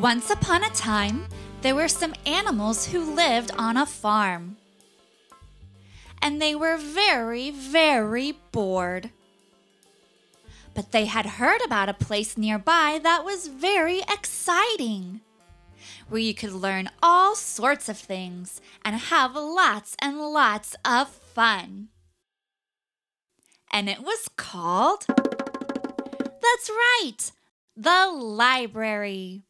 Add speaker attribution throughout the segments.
Speaker 1: Once upon a time, there were some animals who lived on a farm. And they were very, very bored. But they had heard about a place nearby that was very exciting, where you could learn all sorts of things and have lots and lots of fun. And it was called. That's right, the library.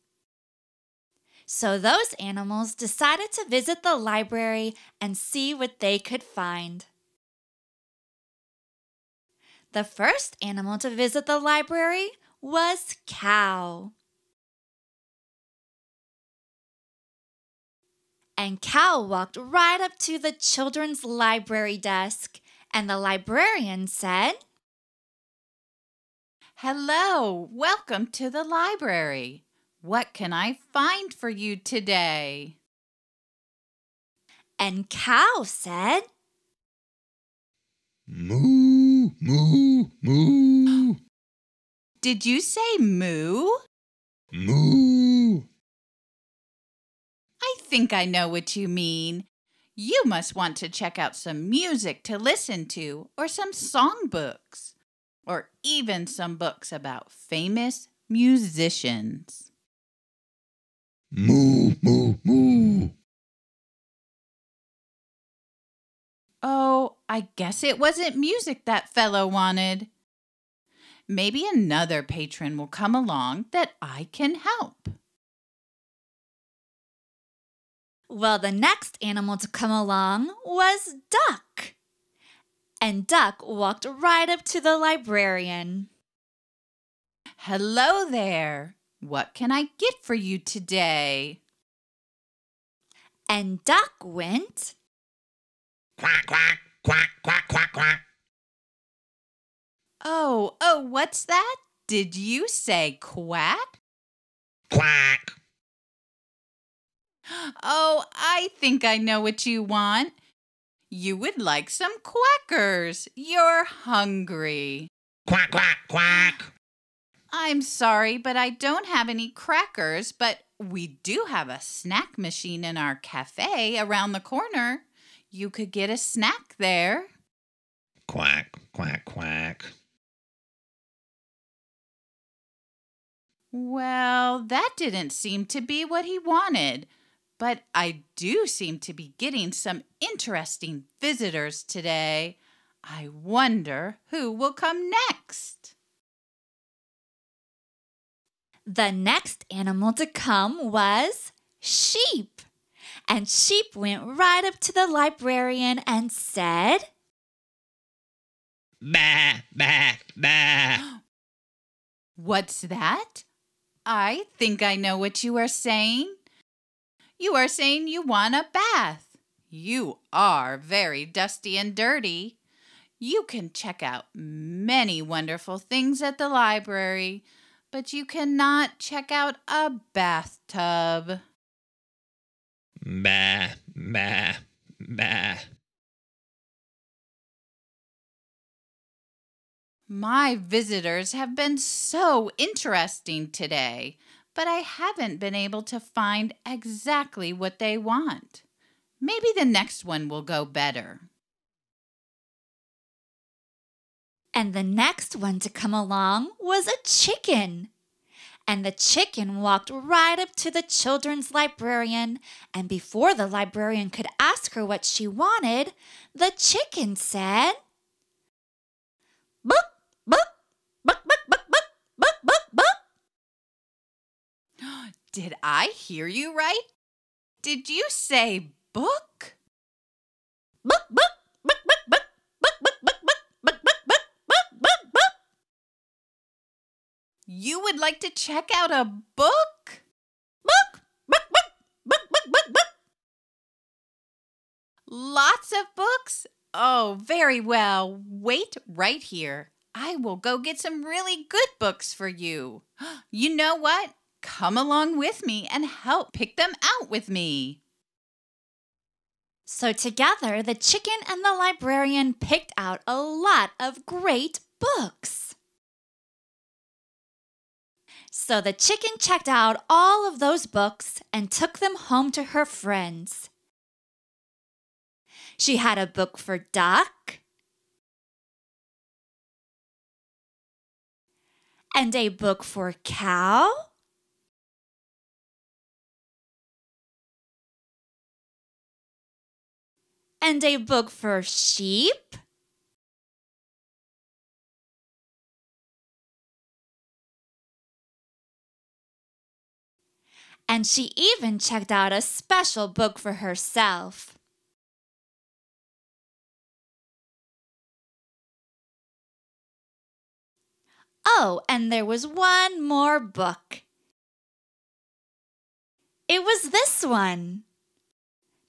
Speaker 1: So those animals decided to visit the library and see what they could find. The first animal to visit the library was Cow. And Cow walked right up to the children's library desk, and the librarian said,
Speaker 2: Hello, welcome to the library. What can I find for you today?
Speaker 1: And Cow said,
Speaker 3: Moo, moo, moo.
Speaker 2: Did you say moo?
Speaker 3: Moo.
Speaker 2: I think I know what you mean. You must want to check out some music to listen to, or some songbooks, or even some books about famous musicians.
Speaker 3: Moo, moo, moo.
Speaker 2: Oh, I guess it wasn't music that fellow wanted. Maybe another patron will come along that I can help.
Speaker 1: Well, the next animal to come along was Duck. And Duck walked right up to the librarian.
Speaker 2: Hello there. What can I get for you today?
Speaker 1: And Duck went,
Speaker 3: Quack, quack, quack, quack, quack, quack.
Speaker 2: Oh, oh, what's that? Did you say quack?
Speaker 3: Quack.
Speaker 2: Oh, I think I know what you want. You would like some quackers. You're hungry.
Speaker 3: Quack, quack, quack.
Speaker 2: I'm sorry, but I don't have any crackers, but we do have a snack machine in our cafe around the corner. You could get a snack there.
Speaker 3: Quack, quack, quack.
Speaker 2: Well, that didn't seem to be what he wanted. But I do seem to be getting some interesting visitors today. I wonder who will come next.
Speaker 1: The next animal to come was sheep. And sheep went right up to the librarian and said,
Speaker 3: Bah, bah, bah.
Speaker 2: What's that? I think I know what you are saying. You are saying you want a bath. You are very dusty and dirty. You can check out many wonderful things at the library, but you cannot check out a bathtub.
Speaker 3: Bah, bah, bah.
Speaker 2: My visitors have been so interesting today, but I haven't been able to find exactly what they want. Maybe the next one will go better.
Speaker 1: And the next one to come along was a chicken. And the chicken walked right up to the children's librarian, and before the librarian could ask her what she wanted, the chicken said, Book, book, book, book, book, book, book, book, book.
Speaker 2: Did I hear you right? Did you say book?
Speaker 1: Book, book,
Speaker 2: You would like to check out a book?
Speaker 1: Book, book, book, book, book, book, book.
Speaker 2: Lots of books? Oh, very well. Wait right here. I will go get some really good books for you. You know what? Come along with me and help pick them out with me.
Speaker 1: So together, the chicken and the librarian picked out a lot of great books. So the chicken checked out all of those books and took them home to her friends. She had a book for duck and a book for cow and a book for sheep and she even checked out a special book for herself. Oh, and there was one more book. It was this one.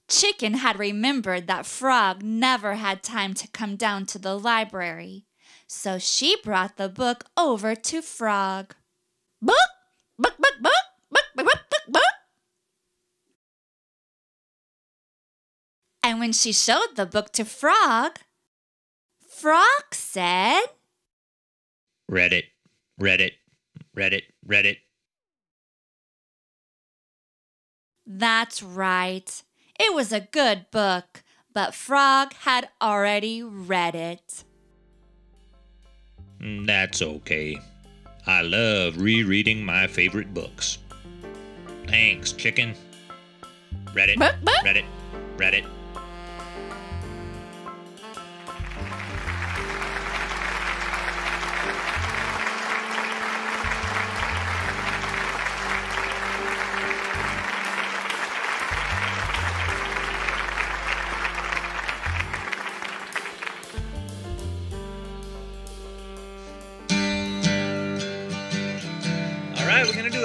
Speaker 1: Chicken had remembered that Frog never had time to come down to the library, so she brought the book over to Frog. Book, book, book, book, book, book, book, book, book. And when she showed the book to Frog, Frog said,
Speaker 3: Read it, read it, read it, read it.
Speaker 1: That's right. It was a good book, but Frog had already read it.
Speaker 3: Mm, That's okay. I love rereading my favorite books. Thanks, chicken. Read it,
Speaker 2: Book, book.
Speaker 3: read it,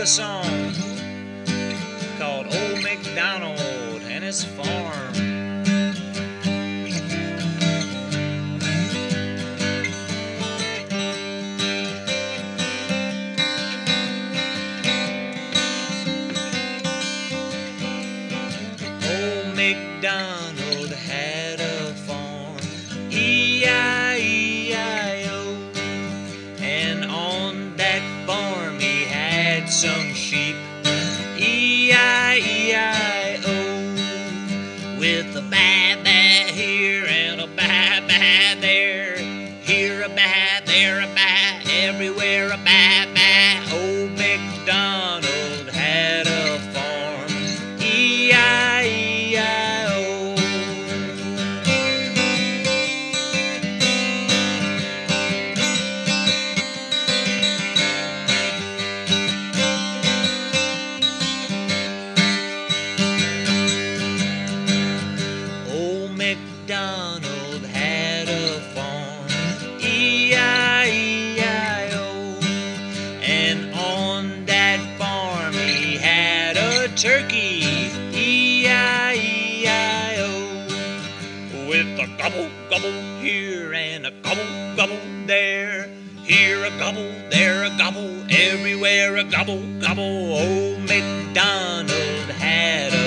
Speaker 3: a song called Old MacDonald and His Farm. had they turkey, E-I-E-I-O. With a gobble, gobble here and a gobble, gobble there. Here a gobble, there a gobble, everywhere a gobble, gobble. Old MacDonald had a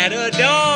Speaker 3: at a
Speaker 1: door.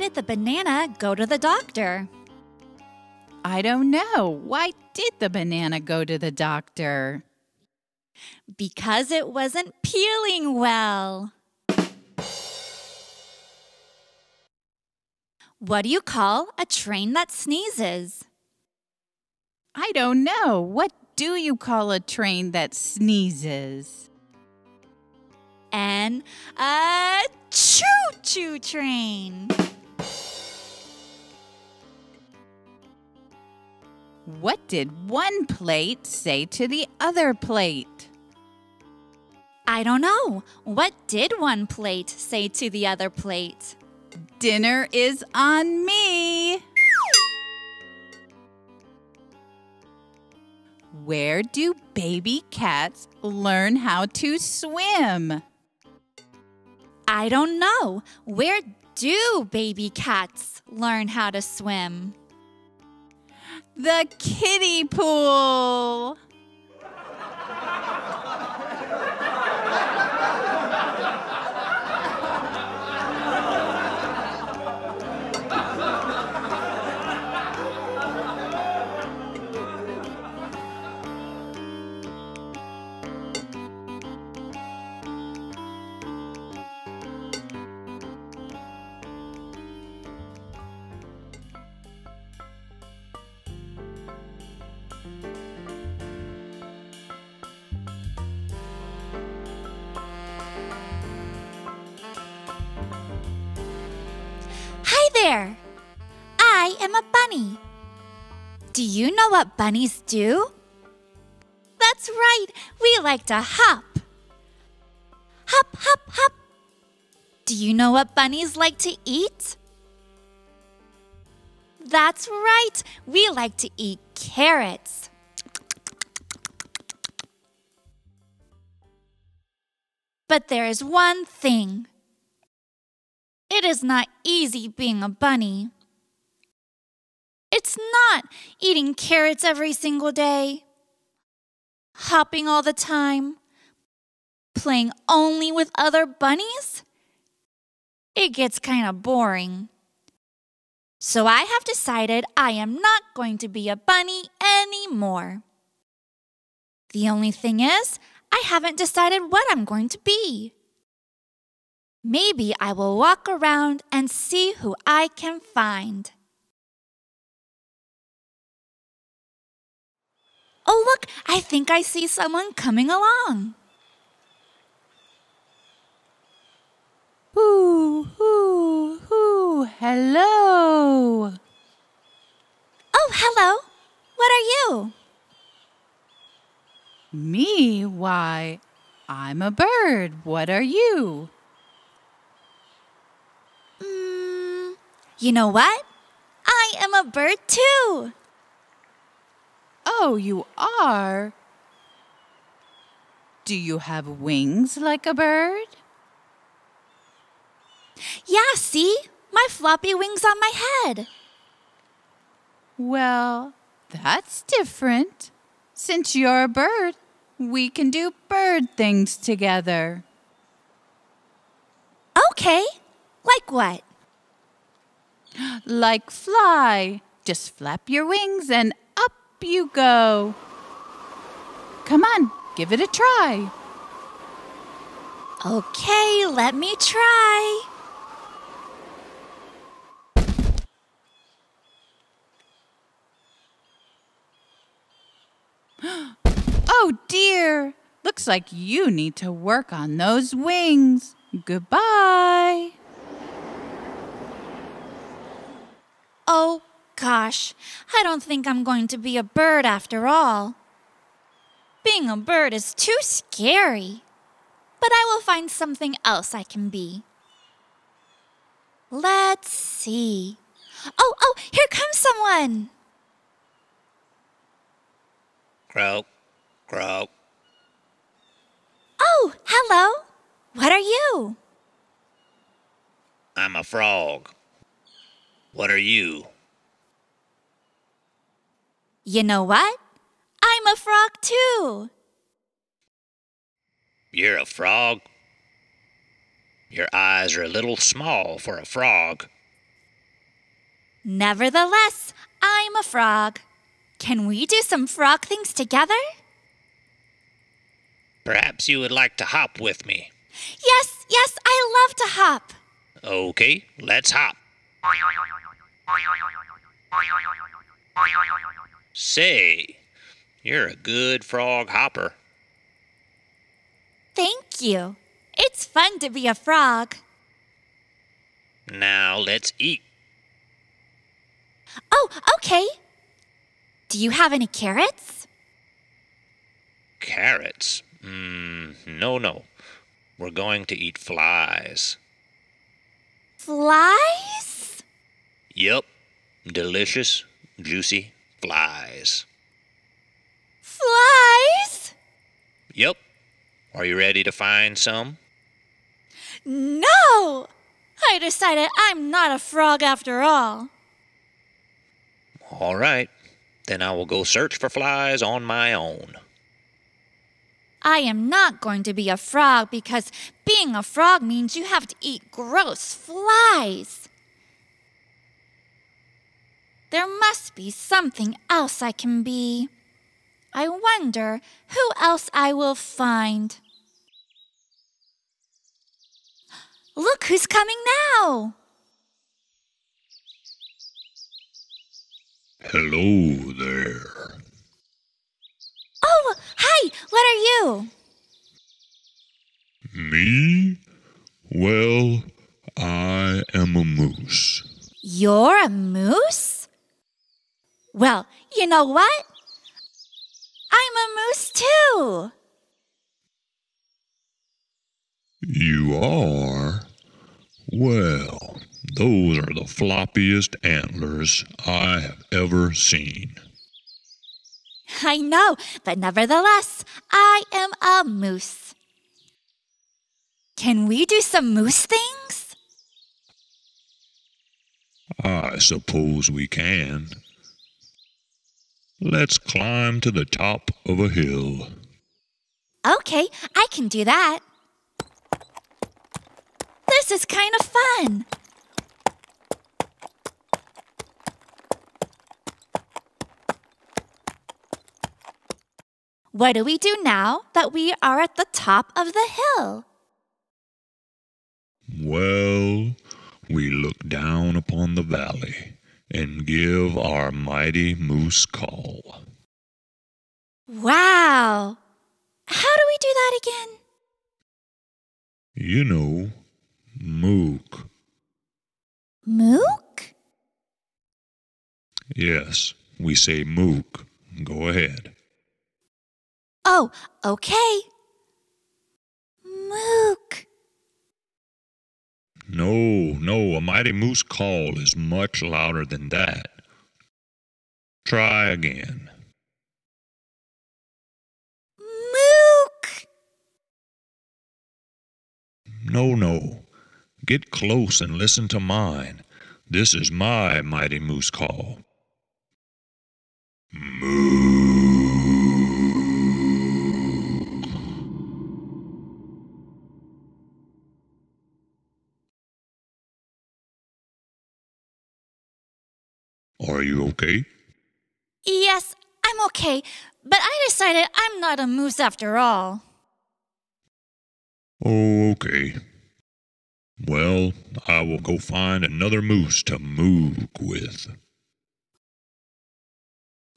Speaker 1: Did the banana go to the doctor?
Speaker 2: I don't know. Why did the banana go to the doctor?
Speaker 1: Because it wasn't peeling well. What do you call a train that sneezes?
Speaker 2: I don't know. What do you call a train that sneezes?
Speaker 1: An a choo choo train.
Speaker 2: What did one plate say to the other plate?
Speaker 1: I don't know. What did one plate say to the other plate?
Speaker 2: Dinner is on me. Where do baby cats learn how to swim?
Speaker 1: I don't know. Where do baby cats learn how to swim?
Speaker 2: The kiddie pool.
Speaker 1: Do you know what bunnies do? That's right. We like to hop. Hop, hop, hop. Do you know what bunnies like to eat? That's right. We like to eat carrots. But there is one thing. It is not easy being a bunny. It's not eating carrots every single day, hopping all the time, playing only with other bunnies. It gets kind of boring. So I have decided I am not going to be a bunny anymore. The only thing is, I haven't decided what I'm going to be. Maybe I will walk around and see who I can find. Oh, look, I think I see someone coming along.
Speaker 2: Hoo, hoo, hoo. Hello.
Speaker 1: Oh, hello. What are you?
Speaker 2: Me? Why, I'm a bird. What are you?
Speaker 1: Mm, you know what? I am a bird too.
Speaker 2: Oh, you are? Do you have wings like a bird?
Speaker 1: Yeah, see? My floppy wings on my head.
Speaker 2: Well, that's different. Since you're a bird, we can do bird things together.
Speaker 1: Okay. Like what?
Speaker 2: Like fly. Just flap your wings and you go. Come on, give it a try.
Speaker 1: Okay, let me try.
Speaker 2: Oh dear, looks like you need to work on those wings. Goodbye.
Speaker 1: Oh, gosh, I don't think I'm going to be a bird after all. Being a bird is too scary. But I will find something else I can be. Let's see. Oh, oh, here comes someone.
Speaker 3: Croak, croak.
Speaker 1: Oh, hello. What are you?
Speaker 3: I'm a frog. What are you?
Speaker 1: You know what? I'm a frog too.
Speaker 3: You're a frog? Your eyes are a little small for a frog.
Speaker 1: Nevertheless, I'm a frog. Can we do some frog things together?
Speaker 3: Perhaps you would like to hop with me.
Speaker 1: Yes, yes, I love to hop.
Speaker 3: Okay, let's hop. Say, you're a good frog hopper.
Speaker 1: Thank you. It's fun to be a frog.
Speaker 3: Now let's eat.
Speaker 1: Oh, okay. Do you have any carrots?
Speaker 3: Carrots? Mm, no, no. We're going to eat flies.
Speaker 1: Flies?
Speaker 3: Yep. Delicious, juicy flies.
Speaker 1: Flies?
Speaker 3: Yup. Are you ready to find some?
Speaker 1: No! I decided I'm not a frog after all.
Speaker 3: All right. Then I will go search for flies on my own.
Speaker 1: I am not going to be a frog because being a frog means you have to eat gross flies. There must be something else I can be. I wonder who else I will find. Look who's coming now!
Speaker 4: Hello there.
Speaker 1: Oh, hi! What are you?
Speaker 4: Me? Well, I am a moose.
Speaker 1: You're a moose? Well, you know what? I'm a moose too.
Speaker 4: You are? Well, those are the floppiest antlers I have ever seen.
Speaker 1: I know, but nevertheless, I am a moose. Can we do some moose things?
Speaker 4: I suppose we can. Let's climb to the top of a hill.
Speaker 1: Okay, I can do that. This is kind of fun. What do we do now that we are at the top of the hill?
Speaker 4: Well, we look down upon the valley and give our mighty moose call.
Speaker 1: Wow! How do we do that again?
Speaker 4: You know, mook.
Speaker 1: Mook?
Speaker 4: Yes, we say mook. Go ahead.
Speaker 1: Oh, okay. Mook.
Speaker 4: No, no, a mighty moose call is much louder than that. Try again.
Speaker 1: Mook.
Speaker 4: No, no. Get close and listen to mine. This is my mighty moose call. Moo. Are you okay?
Speaker 1: Yes, I'm okay, but I decided I'm not a moose after all.
Speaker 4: Oh, okay. Well, I will go find another moose to mook with.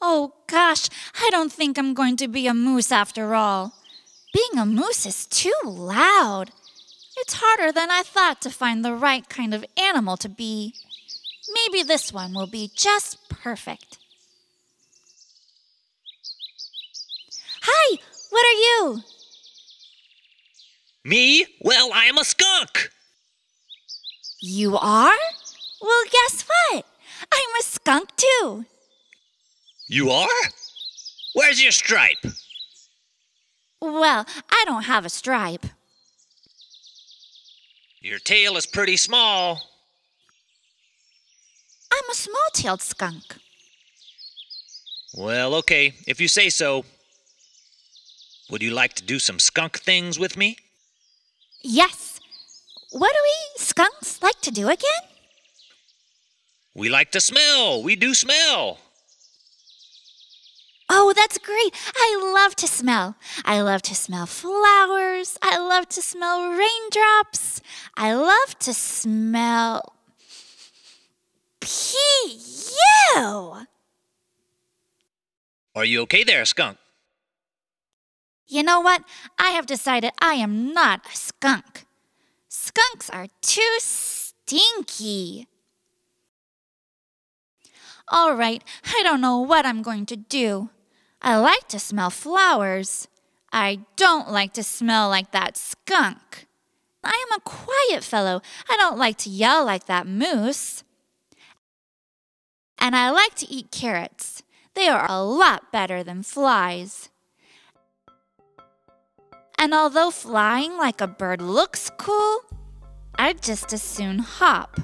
Speaker 1: Oh gosh, I don't think I'm going to be a moose after all. Being a moose is too loud. It's harder than I thought to find the right kind of animal to be. Maybe this one will be just perfect. Hi, what are you?
Speaker 3: Me? Well, I am a skunk.
Speaker 1: You are? Well, guess what? I'm a skunk too.
Speaker 3: You are? Where's your stripe?
Speaker 1: Well, I don't have a stripe.
Speaker 3: Your tail is pretty small.
Speaker 1: I'm a small tailed skunk.
Speaker 3: Well, okay, if you say so. Would you like to do some skunk things with me?
Speaker 1: Yes. What do we skunks like to do again?
Speaker 3: We like to smell. We do smell.
Speaker 1: Oh, that's great. I love to smell. I love to smell flowers. I love to smell raindrops. I love to smell. You!
Speaker 3: Are you okay there, skunk?
Speaker 1: You know what? I have decided I am not a skunk. Skunks are too stinky. All right, I don't know what I'm going to do. I like to smell flowers. I don't like to smell like that skunk. I am a quiet fellow. I don't like to yell like that moose. And I like to eat carrots. They are a lot better than flies. And although flying like a bird looks cool, I'd just as soon hop.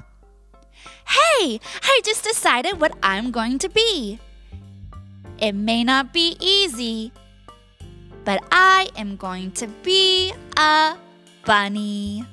Speaker 1: Hey, I just decided what I'm going to be. It may not be easy, but I am going to be a bunny.